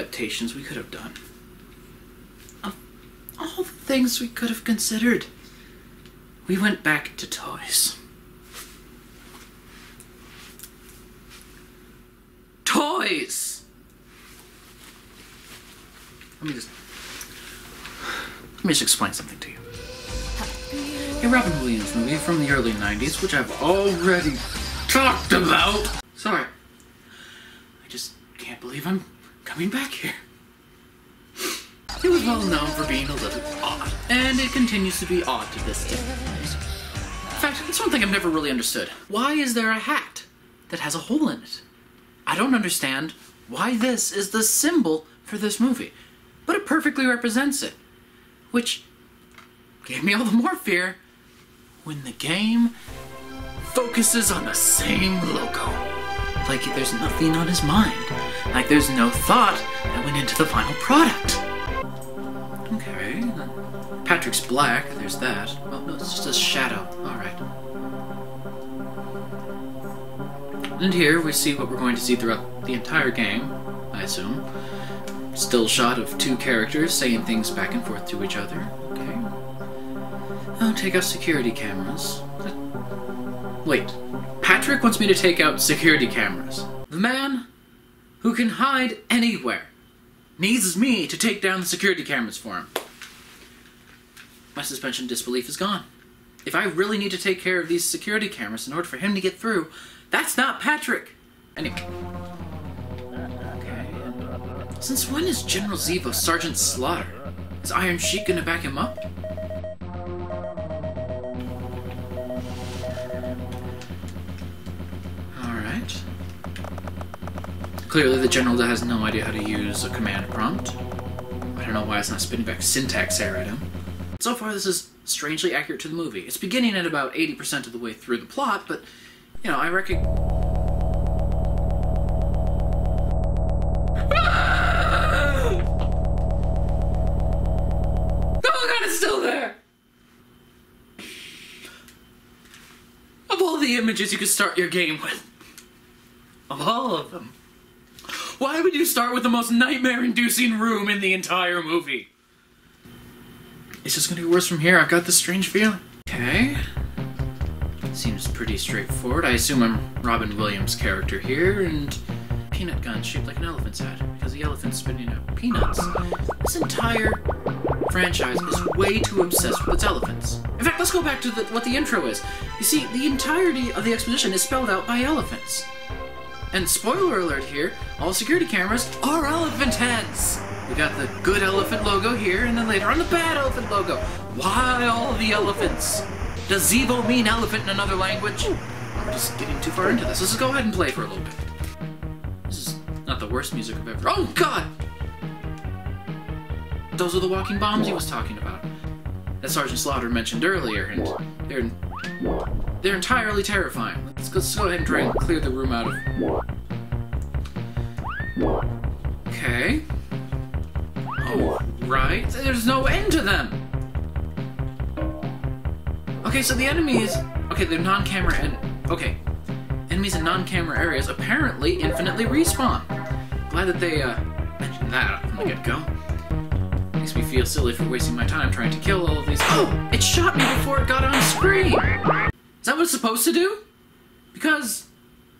adaptations we could have done, of all the things we could have considered, we went back to toys. Toys! Let me just. Let me just explain something to you. A Robin Williams movie from the early 90s, which I've already talked about. Sorry. I just can't believe I'm coming back here. It was well known for being a little odd, and it continues to be odd to this day. In fact, that's one thing I've never really understood. Why is there a hat that has a hole in it? I don't understand why this is the symbol for this movie, but it perfectly represents it, which gave me all the more fear when the game focuses on the same logo. Like there's nothing on his mind. Like there's no thought that went into the final product. Okay, Patrick's black, there's that. Oh no, it's just a shadow. Alright. And here we see what we're going to see throughout the entire game, I assume. Still shot of two characters saying things back and forth to each other. Okay. Oh, take out security cameras. Wait, Patrick wants me to take out security cameras. The man who can hide anywhere needs me to take down the security cameras for him. My suspension disbelief is gone. If I really need to take care of these security cameras in order for him to get through, that's not Patrick. Anyway. Since when is General Zevo Sergeant Slaughter? Is Iron Sheik gonna back him up? Clearly the General has no idea how to use a command prompt. I don't know why it's not spitting back syntax error at him. So far this is strangely accurate to the movie. It's beginning at about 80% of the way through the plot, but, you know, I reckon... Oh god, it's still there! Of all the images you could start your game with, of all of them, why would you start with the most nightmare-inducing room in the entire movie? It's just gonna get worse from here. I've got this strange feeling. Okay. Seems pretty straightforward. I assume I'm Robin Williams' character here, and peanut gun shaped like an elephant's head because the elephant's spitting out peanuts. This entire franchise is way too obsessed with its elephants. In fact, let's go back to the, what the intro is. You see, the entirety of the exposition is spelled out by elephants. And spoiler alert here, all security cameras are elephant heads! We got the good elephant logo here, and then later on the bad elephant logo. Why all the elephants? Does Zevo mean elephant in another language? I'm just getting too far into this. Let's just go ahead and play for a little bit. This is not the worst music I've ever. Oh God! Those are the walking bombs he was talking about. That Sergeant Slaughter mentioned earlier, and they're they're entirely terrifying. Let's, let's go ahead and try and clear the room out of. Okay. Oh, right. There's no end to them. Okay, so the enemies. Okay, they're non-camera and okay. Enemies in non-camera areas apparently infinitely respawn. Glad that they uh, mentioned that from the get-go. Makes me feel silly for wasting my time trying to kill all of these. Oh, it shot me before it got on screen. Is that what it's supposed to do? Because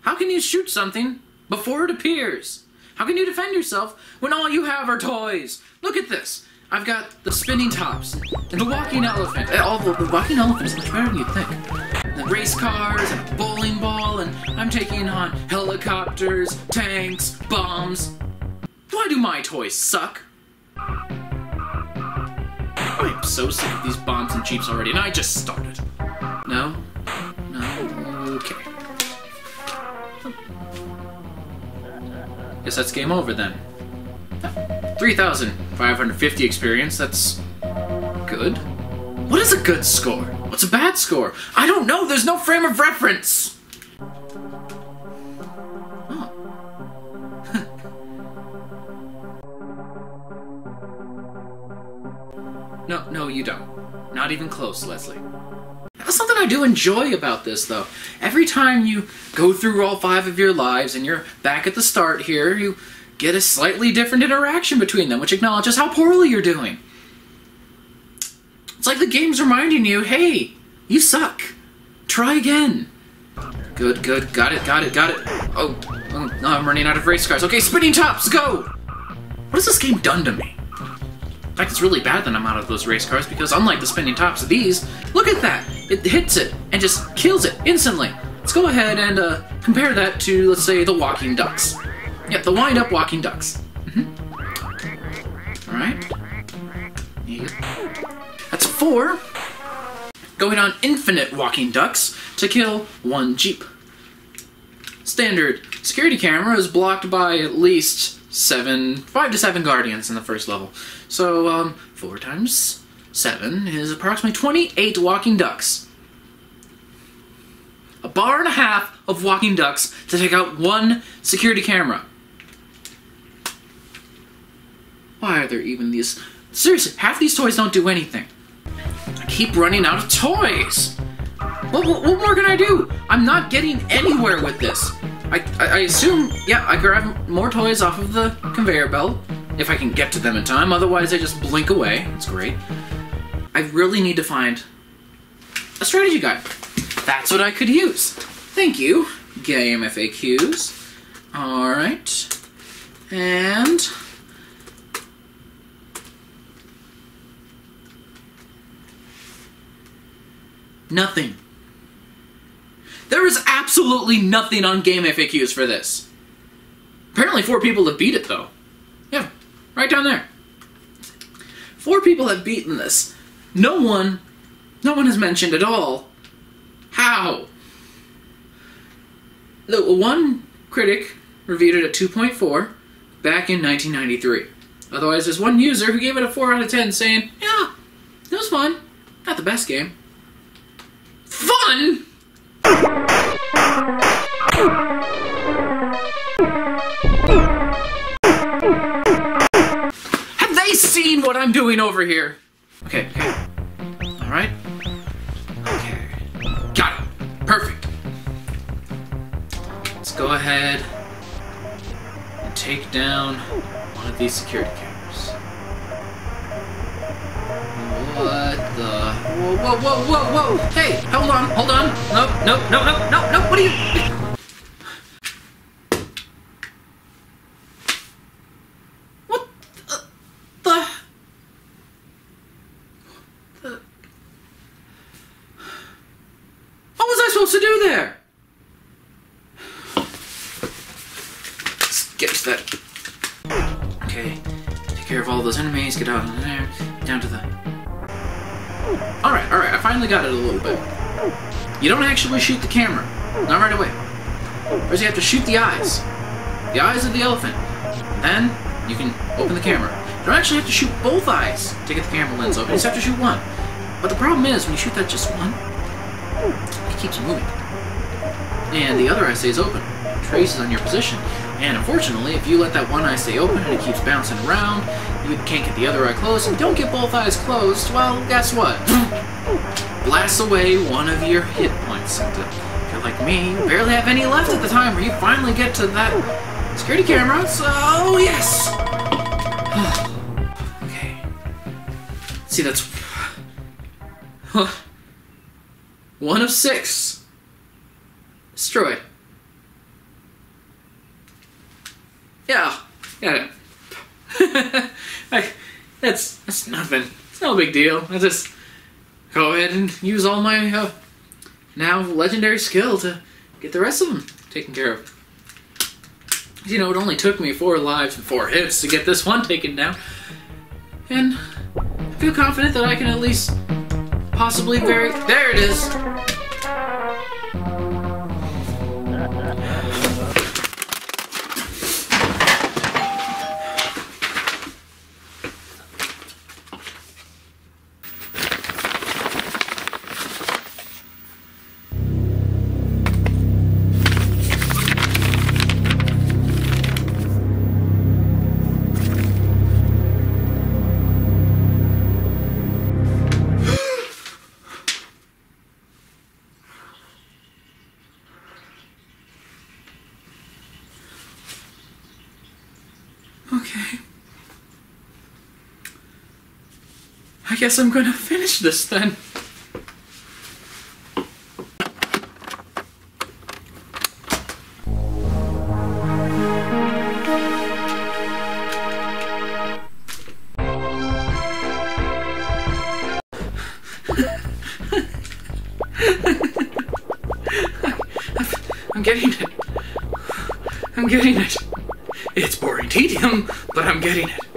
how can you shoot something before it appears? How can you defend yourself when all you have are toys? Look at this. I've got the spinning tops and the walking elephant. All the, the walking elephant is much better than you'd think. The race cars and a bowling ball, and I'm taking on helicopters, tanks, bombs. Why do my toys suck? I'm so sick of these bombs and jeeps already, and I just started. Guess that's game over then. 3,550 experience, that's good. What is a good score? What's a bad score? I don't know, there's no frame of reference! No, no, you don't. Not even close, Leslie. That's something I do enjoy about this, though. Every time you go through all five of your lives and you're back at the start here, you get a slightly different interaction between them, which acknowledges how poorly you're doing. It's like the game's reminding you, hey, you suck. Try again. Good, good. Got it, got it, got it. Oh, oh no, I'm running out of race cars. Okay, spinning tops, go! What has this game done to me? In fact, it's really bad that I'm out of those race cars because unlike the spinning tops of these, look at that! It hits it and just kills it instantly. Let's go ahead and uh, compare that to, let's say, the walking ducks. Yep, the wind-up walking ducks. Mm -hmm. All right. Yep. That's four. Going on infinite walking ducks to kill one jeep. Standard security camera is blocked by at least seven, five to seven guardians in the first level. So, um, four times seven is approximately 28 walking ducks. A bar and a half of walking ducks to take out one security camera. Why are there even these? Seriously, half these toys don't do anything. I keep running out of toys. What, what, what more can I do? I'm not getting anywhere with this. I, I, I assume, yeah, I grab more toys off of the conveyor belt, if I can get to them in time, otherwise I just blink away. It's great. I really need to find a strategy guide. That's what I could use. Thank you, Game FAQs. Alright. And Nothing. There is absolutely nothing on Game FAQs for this. Apparently four people have beat it, though. Yeah, right down there. Four people have beaten this. No one, no one has mentioned at all how. The one critic reviewed it at 2.4 back in 1993. Otherwise, there's one user who gave it a 4 out of 10 saying, yeah, it was fun. Not the best game. Fun? Have they seen what I'm doing over here? Okay, okay. Alright. Okay. Got it. Perfect. Let's go ahead and take down one of these security cameras. What the? Whoa, whoa, whoa, whoa, whoa! Hey, hold on, hold on! No, no, no, no, no, no! What are you? What the? the... the... What was I supposed to do there? Let's get to that. Okay, take care of all those enemies. Get out of there. Down to the Alright, alright, I finally got it a little bit. You don't actually shoot the camera. Not right away. First you have to shoot the eyes. The eyes of the elephant. Then, you can open the camera. You don't actually have to shoot both eyes to get the camera lens open. You just have to shoot one. But the problem is, when you shoot that just one, it keeps moving. And the other eye stays open. Traces on your position. And unfortunately, if you let that one eye stay open and it keeps bouncing around, you can't get the other eye closed, and don't get both eyes closed, well, guess what? Blast away one of your hit points. And uh, if you're like me, you barely have any left at the time where you finally get to that security camera, so yes! okay. See, that's... One of six. Destroyed. Yeah, yeah. I, that's that's nothing. It's no big deal. I just go ahead and use all my uh, now legendary skill to get the rest of them taken care of. You know, it only took me four lives and four hits to get this one taken down, and I feel confident that I can at least possibly very. There it is. Guess I'm gonna finish this then. I'm getting it. I'm getting it. It's boring tedium, but I'm getting it.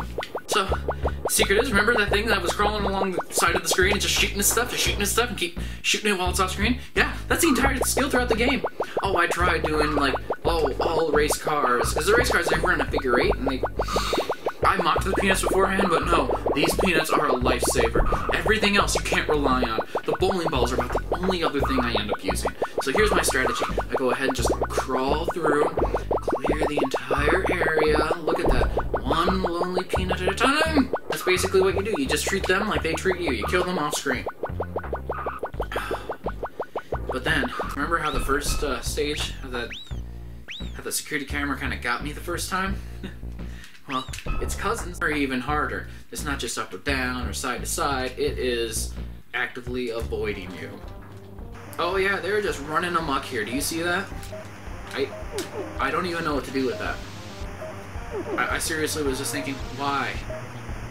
Secret is, remember that thing that was crawling along the side of the screen and just shooting at stuff, just shooting at stuff and keep shooting it while it's off screen? Yeah, that's the entire skill throughout the game. Oh, I tried doing like, oh, all race cars. Because the race cars, they run a figure eight and they... I mocked the peanuts beforehand, but no, these peanuts are a lifesaver. Everything else you can't rely on. The bowling balls are about the only other thing I end up using. So here's my strategy. I go ahead and just crawl through, clear the entire area. Look at that. One lonely peanut at a time. That's basically what you do. You just treat them like they treat you. You kill them off screen. But then, remember how the first uh, stage, how that, how the security camera kind of got me the first time? well, its cousins are even harder. It's not just up or down or side to side. It is actively avoiding you. Oh yeah, they're just running amok here. Do you see that? I, I don't even know what to do with that. I, I seriously was just thinking, why?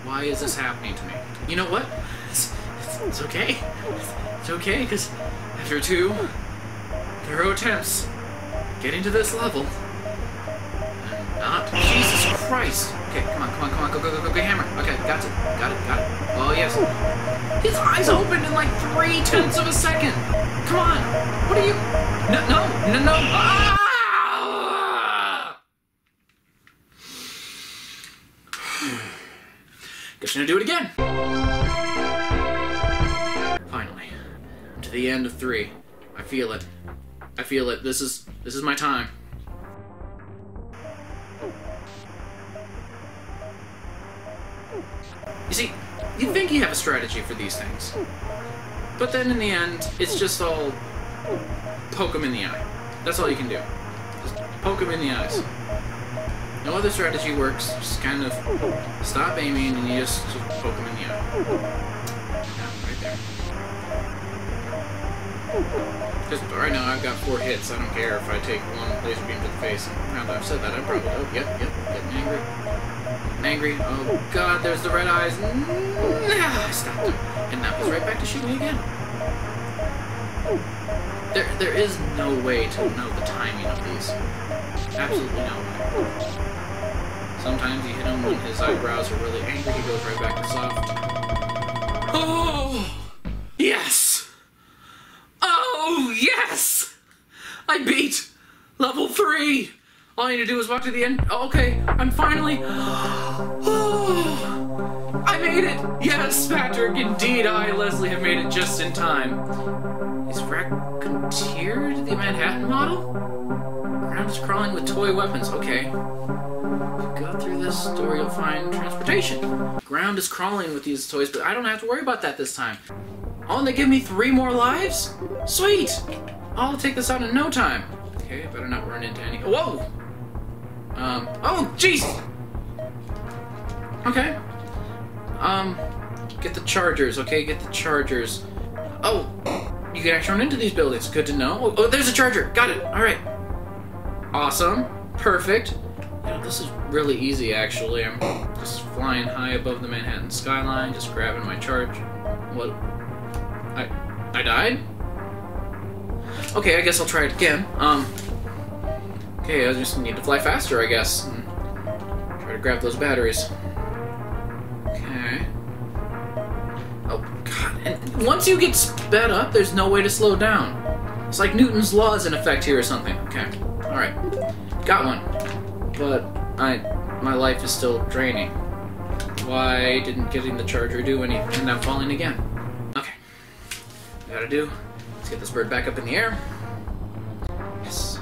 Why is this happening to me? You know what? It's, it's, it's okay. It's okay, because after two thorough attempts getting to this level, I'm not... Jesus Christ! Okay, come on, come on, come on, go, go, go, go, go, hammer. Okay, got it, got it, got it. Oh, yes. His eyes opened in like three tenths of a second. Come on. What are you... No, no, no, no. Ah! Gonna do it again. Finally, to the end of three. I feel it. I feel it. This is this is my time. You see, you think you have a strategy for these things, but then in the end, it's just all poke them in the eye. That's all you can do. Just poke them in the eyes. No other strategy works. Just kind of stop aiming and you just, poke them in the eye. Yeah, right there. Because right now I've got four hits. I don't care if I take one laser beam to the face. Now that I've said that, I'm probably oh yep yep getting angry. Getting angry. Oh god, there's the red eyes. Nah, I stopped him, and that was right back to shooting me again. There, there is no way to know the timing of these. Absolutely no. Sometimes you hit him when his eyebrows are really angry, he goes right back to soft. Oh! Yes! Oh, yes! I beat level three! All I need to do is walk to the end. Oh, okay, I'm finally. Oh, I made it! Yes, Patrick, indeed, I, Leslie, have made it just in time. Is Racketeer the Manhattan model? Ground crawling with toy weapons. Okay. Go through this door, you'll find transportation. Ground is crawling with these toys, but I don't have to worry about that this time. Oh, and they give me three more lives? Sweet! I'll take this out in no time. Okay, better not run into any. Whoa! Um, oh, jeez! Okay. Um, get the chargers, okay? Get the chargers. Oh, you can actually run into these buildings. Good to know. Oh, oh there's a charger. Got it. All right. Awesome. Perfect. Yeah, this is really easy, actually. I'm just flying high above the Manhattan skyline, just grabbing my charge. What? I, I died? Okay, I guess I'll try it again. Um, okay, I just need to fly faster, I guess. And try to grab those batteries. Okay. Oh, God. And once you get sped up, there's no way to slow down. It's like Newton's law is in effect here or something. Okay. Got one. But I my life is still draining. Why didn't getting the charger do anything? And I'm falling again. Okay. Gotta do. Let's get this bird back up in the air. Yes.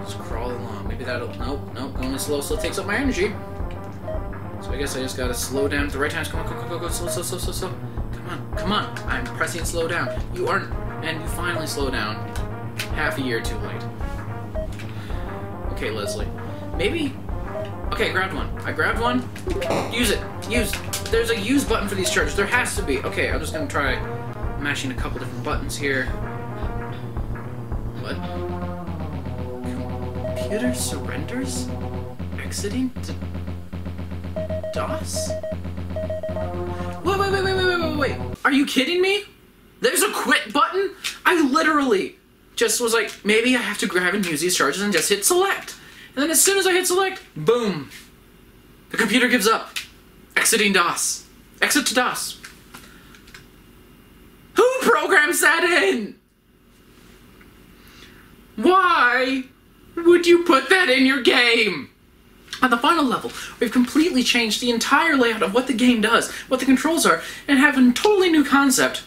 Just crawl along. Maybe that'll. Nope, nope. Going slow still takes up my energy. So I guess I just gotta slow down at the right times. Come on, go, go, go, go. Slow, slow, slow, slow, slow. Come on, come on. I'm pressing slow down. You aren't. And you finally slow down. Half a year too late. Okay, Leslie. Maybe. Okay, grabbed one. I grabbed one. Use it. Use. There's a use button for these charges. There has to be. Okay, I'm just gonna try mashing a couple different buttons here. What? Computer surrenders? Exiting to DOS? Wait, wait, wait, wait, wait, wait, wait. Are you kidding me? There's a quit button? I literally just was like, maybe I have to grab and use these charges and just hit select. And then as soon as I hit select, boom. The computer gives up. Exiting DOS. Exit to DOS. Who programs that in? Why would you put that in your game? On the final level, we've completely changed the entire layout of what the game does, what the controls are, and have a totally new concept.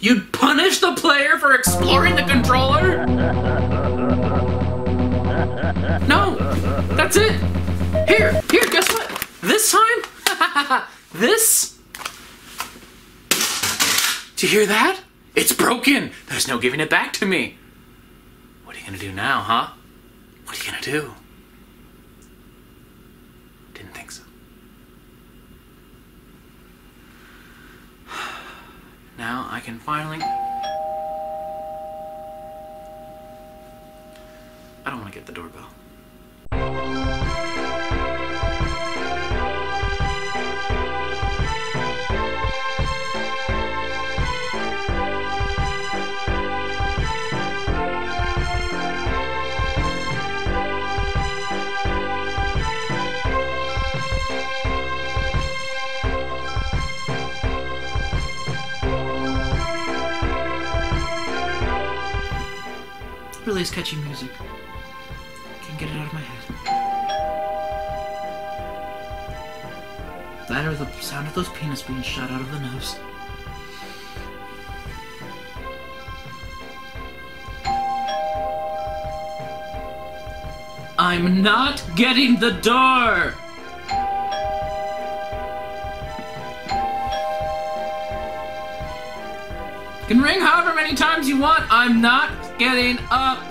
You'd punish the player for exploring the controller? No, that's it. Here, here, guess what? This time, this. Do you hear that? It's broken. There's no giving it back to me. What are you gonna do now, huh? What are you gonna do? Didn't think so. Now I can finally. I don't want to get the doorbell. Really is catchy music. Can't get it out of my head. That or the sound of those peanuts being shot out of the nose. I'm not getting the door! You can ring however many times you want. I'm not getting up.